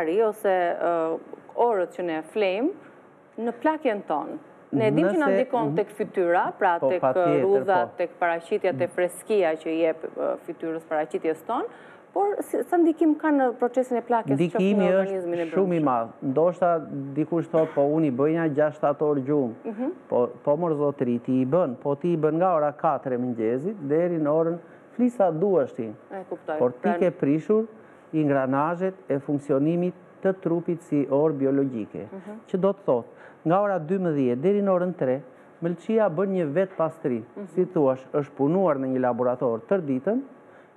Ari, ose orët që ne flejmë, në plakjen tonë, ne e dimë që na ndikon tek fytyra, pra po, tek rrudhat, tek paraqitja, te freskia që i jep fytyrës, paraqitjes tonë, por sa ndikim ka në procesin e plakjes qoftë në organizmin e brendshëm? Ndikimi është shumë i madh, ndoshta dikush thotë, po unë i bëj nja 6-7 orë gjumë, mhm. Po, po mor zotëri, ti i bën, po ti i bën nga ora katër e mëngjesit deri në orën, fli sa të duash ti. E kuptoj. Por ti pra- ke prishur ingranazhet e funksionimit të trupit si orë biologjike. Mhm. Që do të thotë, nga ora 12 deri në orën 3, mëlçia bën një vetëpastrim. Mhm. Si të thuash, është punuar në një laborator tërë ditën,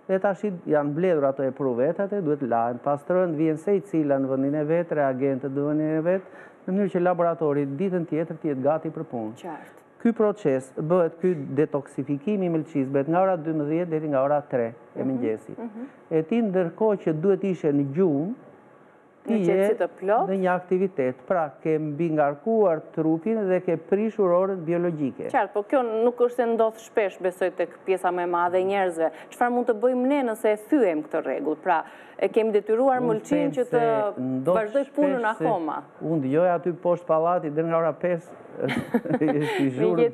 dhe tashi janë mbledhur ato epruvetat e duhet të lahen pastrohen të vihen secila në vendin e vet reagentët në vendin e vet në mënyrë që laboratori ditën tjetër të jetë gati për punë qartë ky proces bëhet ky detoksifikim i mëlçisë bëhet nga ora dymbëdhjetë deri nga ora tre e mëngjesit e ti ndërkohë që duhet të ishe në gjumë Në qetësi të plotë. Në një aktivitet, pra ke mbingarkuar trupin dhe ke prishur orën biologjike. Qartë, po kjo nuk është se ndodh shpesh, besoj tek pjesa më e madhe e njerëzve. Çfarë mund të bëjmë ne nëse e thyejmë këtë rregull? Pra, e kemi detyruar mëlçinë që të vazhdojë punën akoma. Unë dëgjoj aty poshtë pallatit deri nga ora pesë është i zhurmët.